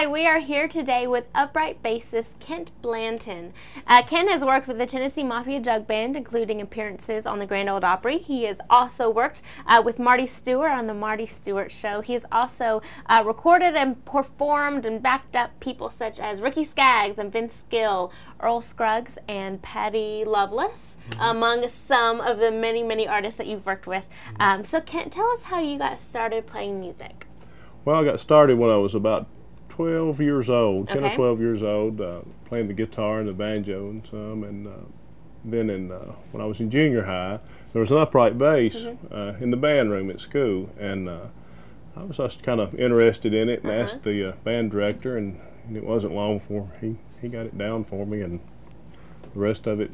Hi, we are here today with upright bassist Kent Blanton. Uh, Kent has worked with the Tennessee Mafia Jug Band, including appearances on the Grand Ole Opry. He has also worked uh, with Marty Stuart on the Marty Stuart Show. He has also uh, recorded and performed and backed up people such as Ricky Skaggs and Vince Gill, Earl Scruggs, and Patty Loveless, mm -hmm. among some of the many, many artists that you've worked with. Um, so, Kent, tell us how you got started playing music. Well, I got started when I was about 12 years old, 10 okay. or 12 years old, uh, playing the guitar and the banjo and some. And uh, then in, uh, when I was in junior high, there was an upright bass mm -hmm. in the band room at school. And uh, I was just kind of interested in it and -huh. asked the uh, band director, and, and, it wasn't long for he, he got it down for me. And the rest of it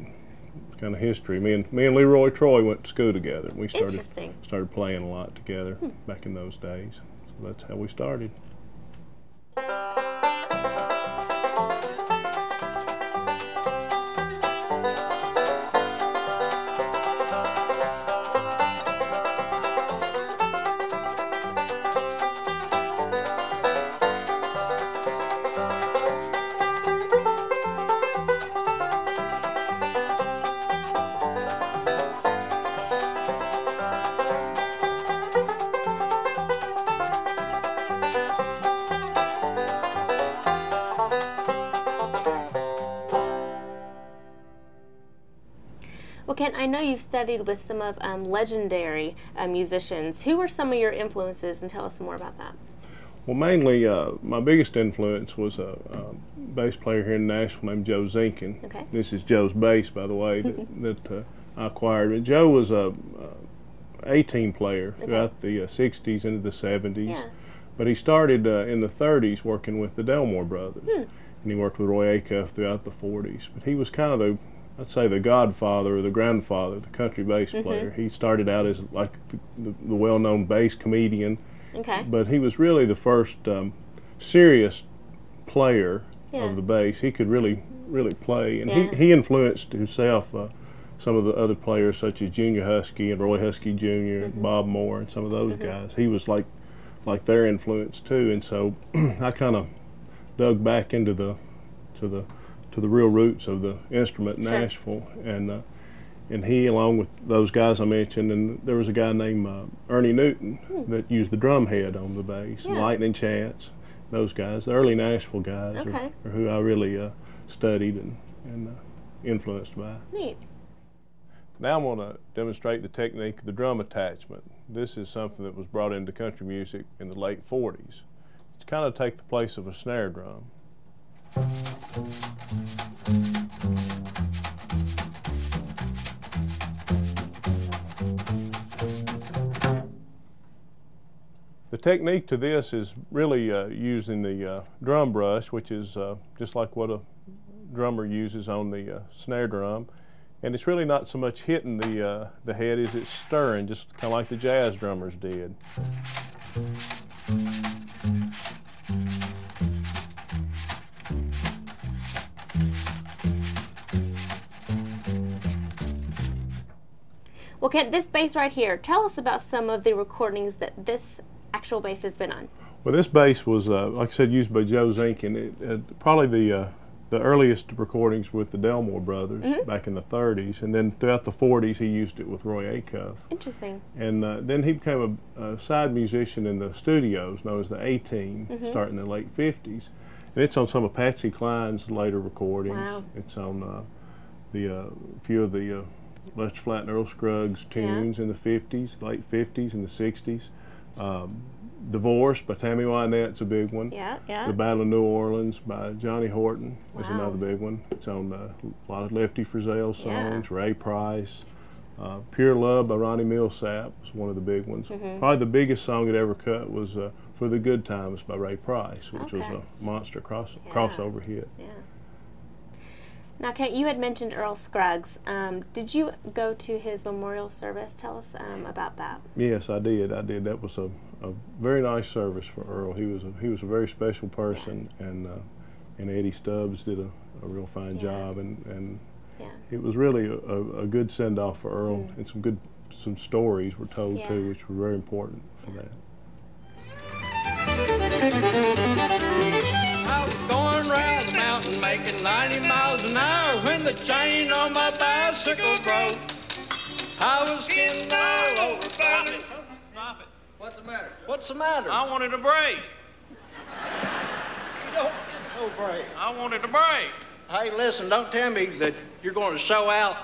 was kind of history. Me and, me and Leroy Troy went to school together. We started, started playing a lot together hmm. back in those days. So that's how we started. Kent, I know you've studied with some of um, legendary uh, musicians. Who were some of your influences, and tell us more about that? Well, mainly, uh, my biggest influence was a, a, bass player here in Nashville named Joe Zinkan. Okay. This is Joe's bass, by the way, that, that uh, I acquired. But Joe was a, a A-team player okay. throughout the 60s uh, into the 70s. Yeah. But he started uh, in the 30s working with the Delmore brothers. Hmm. And he worked with Roy Acuff throughout the 40s. But he was kind of the I'd say the godfather or the grandfather, the country bass mm-hmm. player. He started out as like the, the, the well-known bass comedian, okay. but he was really the first um, serious player yeah. of the bass. He could really, really play, and yeah. he, he influenced himself uh, some of the other players such as Junior Huskey and Roy Huskey junior mm-hmm. Bob Moore, and some of those mm-hmm. guys. He was like like their influence too, and so I kind of dug back into the to the to the real roots of the instrument in sure. Nashville, and uh, and he, along with those guys I mentioned, and there was a guy named uh, Ernie Newton hmm. that used the drum head on the bass, yeah. Lightning Chance, those guys, the early Nashville guys, okay. are, are, who I really uh, studied and, and uh, influenced by. Neat. Now I'm going to demonstrate the technique of the drum attachment. This is something that was brought into country music in the late 40s. It's kind of take the place of a snare drum. The technique to this is really uh, using the uh, drum brush, which is uh, just like what a drummer uses on the uh, snare drum. And it's really not so much hitting the, uh, the head as it's stirring, just kind of like the jazz drummers did. Well, Kent, this bass right here, tell us about some of the recordings that this actual bass has been on. Well, this bass was, uh, like I said, used by Joe Zinkan. It, it, probably the uh, the earliest recordings with the Delmore brothers mm -hmm. back in the 30s, and then throughout the 40s he used it with Roy Acuff. Interesting. And uh, then he became a, a, side musician in the studios known as the A Team, mm -hmm. starting in the late 50s. And it's on some of Patsy Cline's later recordings. Wow. It's on uh, the uh, few of the uh, Lester Flatt and Earl Scruggs tunes yeah. in the 50s, late 50s and the 60s. Um, Divorce by Tammy Wynette's a big one. Yeah, yeah. The Battle of New Orleans by Johnny Horton wow. is another big one. It's on uh, a lot of Lefty Frizzell songs, yeah. Ray Price. Uh, Pure Love by Ronnie Milsap was one of the big ones. Mm -hmm. Probably the biggest song it ever cut was uh, For the Good Times by Ray Price, which okay. was a monster cross yeah. crossover hit. Yeah. Now, Kent, you had mentioned Earl Scruggs. Um, did you go to his memorial service? Tell us um, about that. Yes, I did. I did. That was a, a very nice service for Earl. He was a, he was a very special person, yeah. and uh, and Eddie Stubbs did a, a real fine yeah. job, and and yeah. it was really a, a good send off for Earl, mm. and some good some stories were told too, which were very important for that. 90 miles an hour when the chain on my bicycle broke. I was skinned all over. Stop it. Stop it. What's the matter? What's the matter? I wanted a break. You don't get no break. I wanted a break. Hey, listen, don't tell me that you're going to show out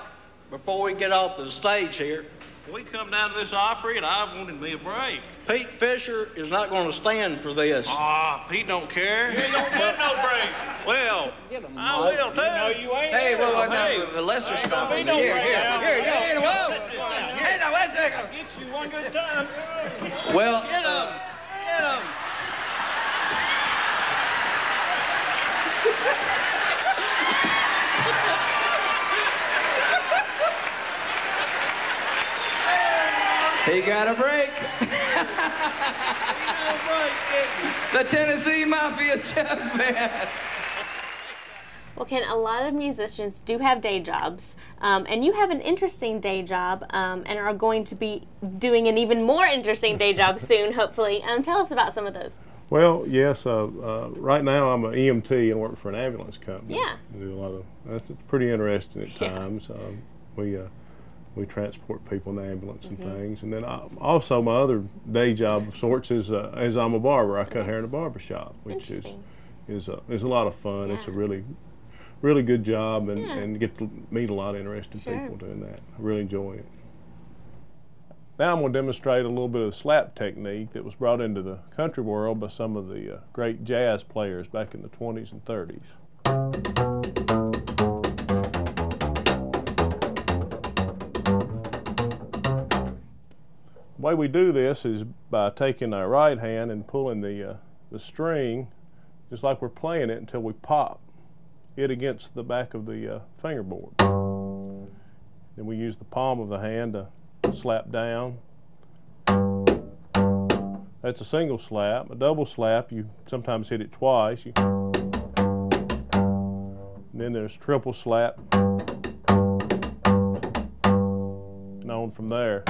before we get off the stage here. We come down to this Opry and I wanted me a break. Pete Fisher is not going to stand for this. Ah, Pete don't care. You don't get no break. Well, I will too. You know you ain't. Hey, well, well, hey. now, Lester's Ain't gonna stopping. be no Here, break here, now. here, here, here, whoa. Hey, now, wait a second. I'll get you one good time. Well, Get him. Get him. He got a break. the Tennessee Mafia Jug Band. Well, Ken, a lot of musicians do have day jobs, um, and you have an interesting day job um, and are going to be doing an even more interesting day job soon, hopefully. Um, tell us about some of those. Well, yes. Uh, uh, right now, I'm an EMT and work for an ambulance company. Yeah. I do a lot of. That's pretty interesting at Yeah. times. Um, we uh, we transport people in the ambulance Mm-hmm. and things, and then I, also my other day job of sorts is uh, is I'm a barber. I cut hair in a barber shop, which is is uh, is a lot of fun. It's a really really good job, and, Yeah. and get to meet a lot of interesting Sure. people doing that. I really enjoy it. Now I'm going to demonstrate a little bit of the slap technique that was brought into the country world by some of the uh, great jazz players back in the 20s and 30s. Way we do this is by taking our right hand and pulling the, uh, the string just like we're playing it until we pop it against the back of the uh, fingerboard. Then we use the palm of the hand to slap down. That's a single slap. A double slap, you sometimes hit it twice. You, then there's triple slap. And on from there.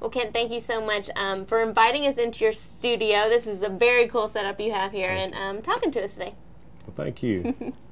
Well, Kent, thank you so much um, for inviting us into your studio. This is a very cool setup you have here and um, talking to us today. Well, thank you.